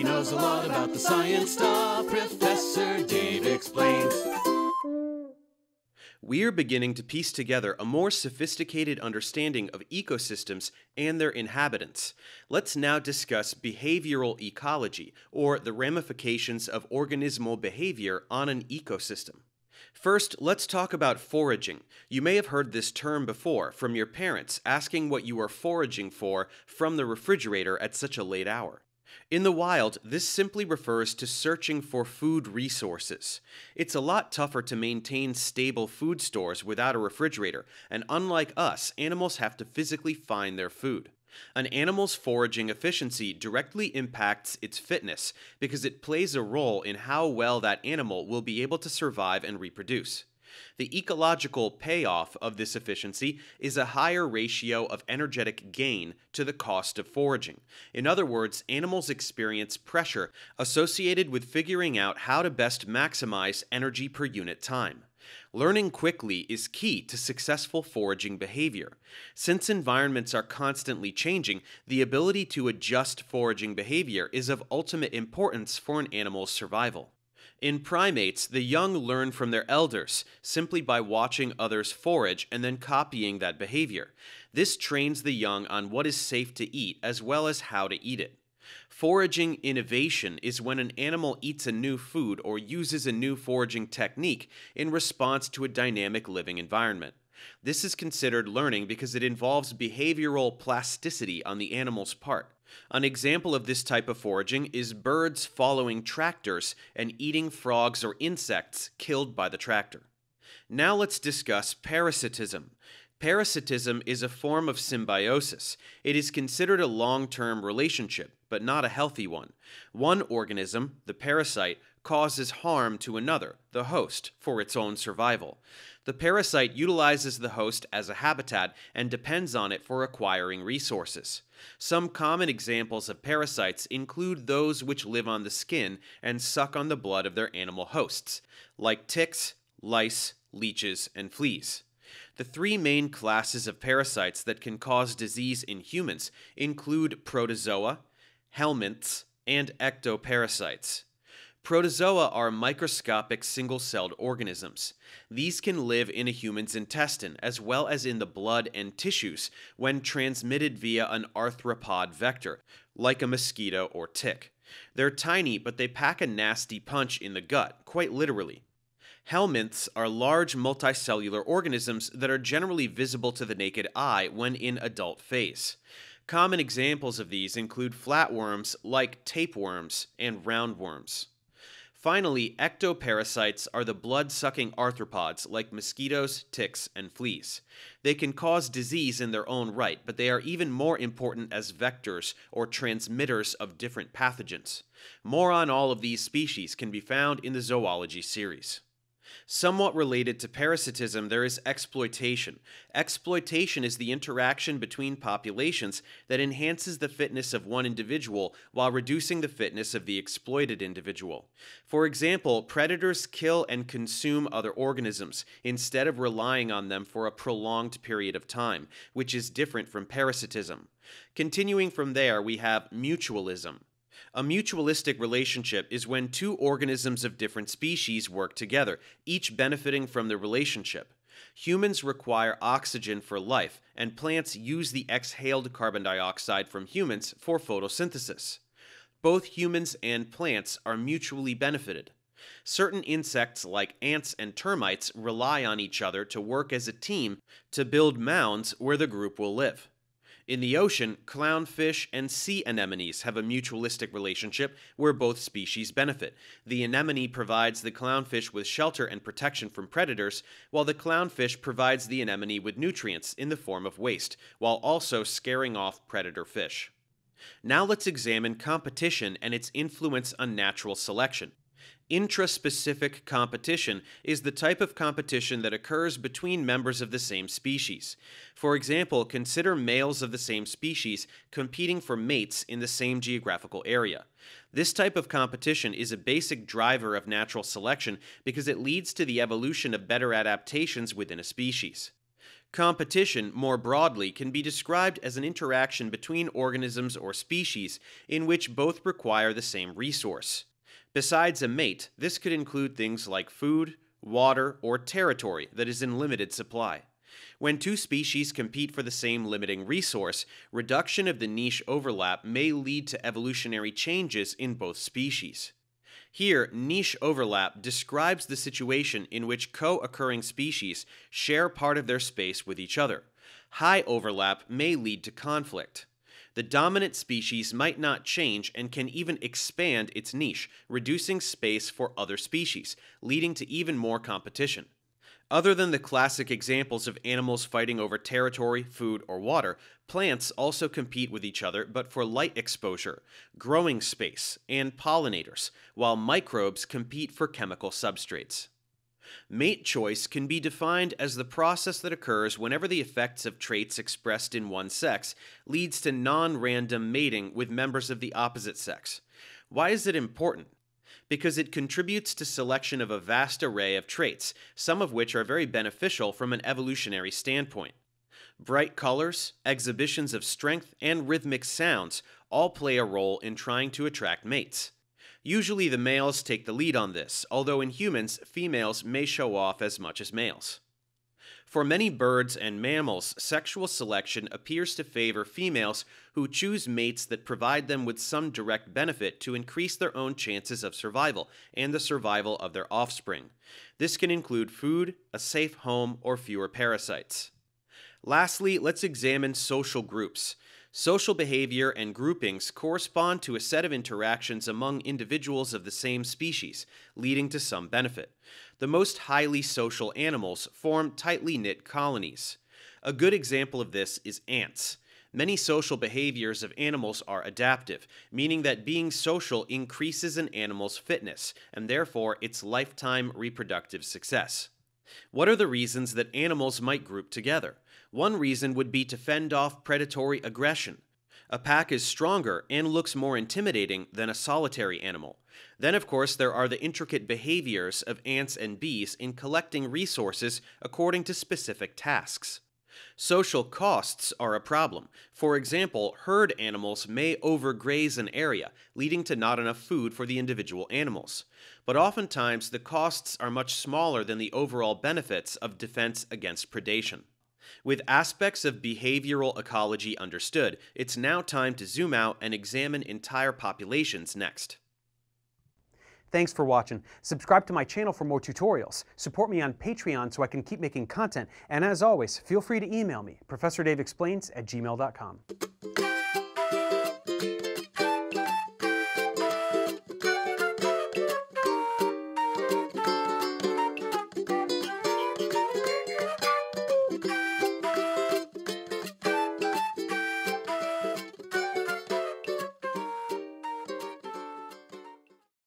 He knows a lot about the science stuff. Professor Dave explains. We're beginning to piece together a more sophisticated understanding of ecosystems and their inhabitants. Let's now discuss behavioral ecology, or the ramifications of organismal behavior on an ecosystem. First, let's talk about foraging. You may have heard this term before from your parents asking what you are foraging for from the refrigerator at such a late hour. In the wild, this simply refers to searching for food resources. It's a lot tougher to maintain stable food stores without a refrigerator, and unlike us, animals have to physically find their food. An animal's foraging efficiency directly impacts its fitness because it plays a role in how well that animal will be able to survive and reproduce. The ecological payoff of this efficiency is a higher ratio of energetic gain to the cost of foraging. In other words, animals experience pressure associated with figuring out how to best maximize energy per unit time. Learning quickly is key to successful foraging behavior. Since environments are constantly changing, the ability to adjust foraging behavior is of ultimate importance for an animal's survival. In primates, the young learn from their elders simply by watching others forage and then copying that behavior. This trains the young on what is safe to eat as well as how to eat it. Foraging innovation is when an animal eats a new food or uses a new foraging technique in response to a dynamic living environment. This is considered learning because it involves behavioral plasticity on the animal's part. An example of this type of foraging is birds following tractors and eating frogs or insects killed by the tractor. Now let's discuss parasitism. Parasitism is a form of symbiosis. It is considered a long term relationship, but not a healthy one. One organism, the parasite, causes harm to another, the host, for its own survival. The parasite utilizes the host as a habitat and depends on it for acquiring resources. Some common examples of parasites include those which live on the skin and suck on the blood of their animal hosts, like ticks, lice, leeches, and fleas. The three main classes of parasites that can cause disease in humans include protozoa, helminths, and ectoparasites. Protozoa are microscopic single celled organisms. These can live in a human's intestine as well as in the blood and tissues when transmitted via an arthropod vector, like a mosquito or tick. They're tiny, but they pack a nasty punch in the gut, quite literally. Helminths are large multicellular organisms that are generally visible to the naked eye when in adult phase. Common examples of these include flatworms like tapeworms and roundworms. Finally, ectoparasites are the blood sucking arthropods like mosquitoes, ticks, and fleas. They can cause disease in their own right, but they are even more important as vectors or transmitters of different pathogens. More on all of these species can be found in the zoology series. Somewhat related to parasitism, there is exploitation. Exploitation is the interaction between populations that enhances the fitness of one individual while reducing the fitness of the exploited individual. For example, predators kill and consume other organisms instead of relying on them for a prolonged period of time, which is different from parasitism. Continuing from there, we have mutualism. A mutualistic relationship is when two organisms of different species work together, each benefiting from the relationship. Humans require oxygen for life, and plants use the exhaled carbon dioxide from humans for photosynthesis. Both humans and plants are mutually benefited. Certain insects, like ants and termites, rely on each other to work as a team to build mounds where the group will live. In the ocean, clownfish and sea anemones have a mutualistic relationship where both species benefit. The anemone provides the clownfish with shelter and protection from predators, while the clownfish provides the anemone with nutrients in the form of waste, while also scaring off predator fish. Now let's examine competition and its influence on natural selection. Intraspecific competition is the type of competition that occurs between members of the same species. For example, consider males of the same species competing for mates in the same geographical area. This type of competition is a basic driver of natural selection because it leads to the evolution of better adaptations within a species. Competition, more broadly, can be described as an interaction between organisms or species in which both require the same resource. Besides a mate, this could include things like food, water, or territory that is in limited supply. When two species compete for the same limiting resource, reduction of the niche overlap may lead to evolutionary changes in both species. Here, niche overlap describes the situation in which co occurring species share part of their space with each other. High overlap may lead to conflict. The dominant species might not change and can even expand its niche, reducing space for other species, leading to even more competition. Other than the classic examples of animals fighting over territory, food, or water, plants also compete with each other but for light exposure, growing space, and pollinators, while microbes compete for chemical substrates. Mate choice can be defined as the process that occurs whenever the effects of traits expressed in one sex leads to non-random mating with members of the opposite sex. Why is it important? because it contributes to selection of a vast array of traits, some of which are very beneficial from an evolutionary standpoint. Bright colors, exhibitions of strength, and rhythmic sounds all play a role in trying to attract mates. Usually the males take the lead on this, although in humans, females may show off as much as males. For many birds and mammals, sexual selection appears to favor females who choose mates that provide them with some direct benefit to increase their own chances of survival and the survival of their offspring. This can include food, a safe home, or fewer parasites. Lastly, let's examine social groups. Social behavior and groupings correspond to a set of interactions among individuals of the same species, leading to some benefit. The most highly social animals form tightly knit colonies. A good example of this is ants. Many social behaviors of animals are adaptive, meaning that being social increases an animal's fitness and therefore its lifetime reproductive success. What are the reasons that animals might group together? One reason would be to fend off predatory aggression. A pack is stronger and looks more intimidating than a solitary animal. Then, of course, there are the intricate behaviors of ants and bees in collecting resources according to specific tasks. Social costs are a problem. For example, herd animals may overgraze an area, leading to not enough food for the individual animals. But oftentimes, the costs are much smaller than the overall benefits of defense against predation. With aspects of behavioral ecology understood, it's now time to zoom out and examine entire populations next. Thanks for watching. Subscribe to my channel for more tutorials. Support me on Patreon so I can keep making content. And as always, feel free to email me, ProfessorDaveExplains at gmail.com.